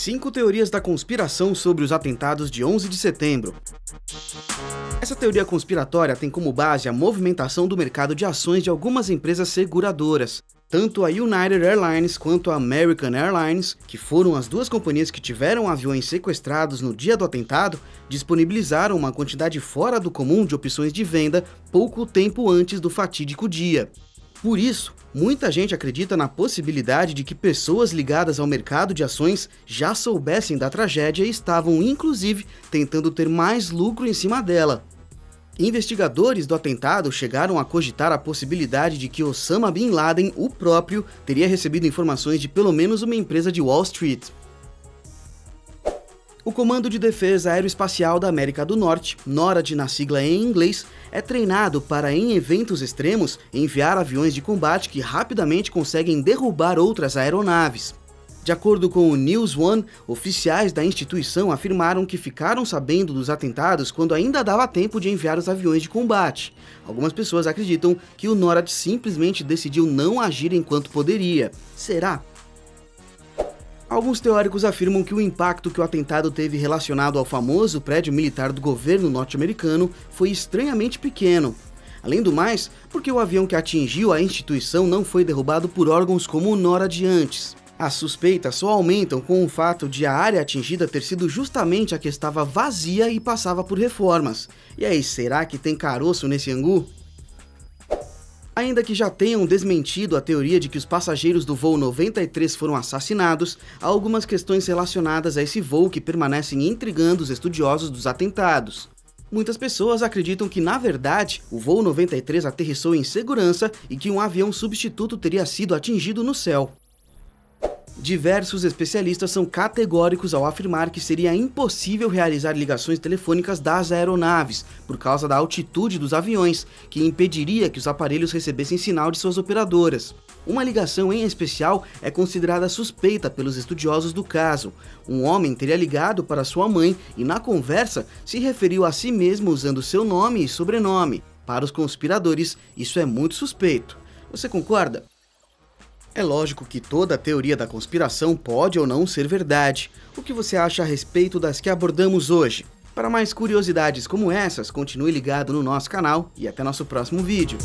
Cinco teorias da conspiração sobre os atentados de 11 de setembro. Essa teoria conspiratória tem como base a movimentação do mercado de ações de algumas empresas seguradoras. Tanto a United Airlines quanto a American Airlines, que foram as duas companhias que tiveram aviões sequestrados no dia do atentado, disponibilizaram uma quantidade fora do comum de opções de venda pouco tempo antes do fatídico dia. Por isso, muita gente acredita na possibilidade de que pessoas ligadas ao mercado de ações já soubessem da tragédia e estavam, inclusive, tentando ter mais lucro em cima dela. Investigadores do atentado chegaram a cogitar a possibilidade de que Osama Bin Laden, o próprio, teria recebido informações de pelo menos uma empresa de Wall Street. O Comando de Defesa Aeroespacial da América do Norte, NORAD na sigla em inglês, é treinado para, em eventos extremos, enviar aviões de combate que rapidamente conseguem derrubar outras aeronaves. De acordo com o News One, oficiais da instituição afirmaram que ficaram sabendo dos atentados quando ainda dava tempo de enviar os aviões de combate. Algumas pessoas acreditam que o NORAD simplesmente decidiu não agir enquanto poderia. Será? Alguns teóricos afirmam que o impacto que o atentado teve relacionado ao famoso prédio militar do governo norte-americano foi estranhamente pequeno. Além do mais, porque o avião que atingiu a instituição não foi derrubado por órgãos como o NORAD antes. As suspeitas só aumentam com o fato de a área atingida ter sido justamente a que estava vazia e passava por reformas. E aí, será que tem caroço nesse angu? Ainda que já tenham desmentido a teoria de que os passageiros do voo 93 foram assassinados, há algumas questões relacionadas a esse voo que permanecem intrigando os estudiosos dos atentados. Muitas pessoas acreditam que, na verdade, o voo 93 aterrissou em segurança e que um avião substituto teria sido atingido no céu. Diversos especialistas são categóricos ao afirmar que seria impossível realizar ligações telefônicas das aeronaves, por causa da altitude dos aviões, que impediria que os aparelhos recebessem sinal de suas operadoras. Uma ligação em especial é considerada suspeita pelos estudiosos do caso. Um homem teria ligado para sua mãe e, na conversa, se referiu a si mesmo usando seu nome e sobrenome. Para os conspiradores, isso é muito suspeito. Você concorda? É lógico que toda a teoria da conspiração pode ou não ser verdade. O que você acha a respeito das que abordamos hoje? Para mais curiosidades como essas, continue ligado no nosso canal e até nosso próximo vídeo.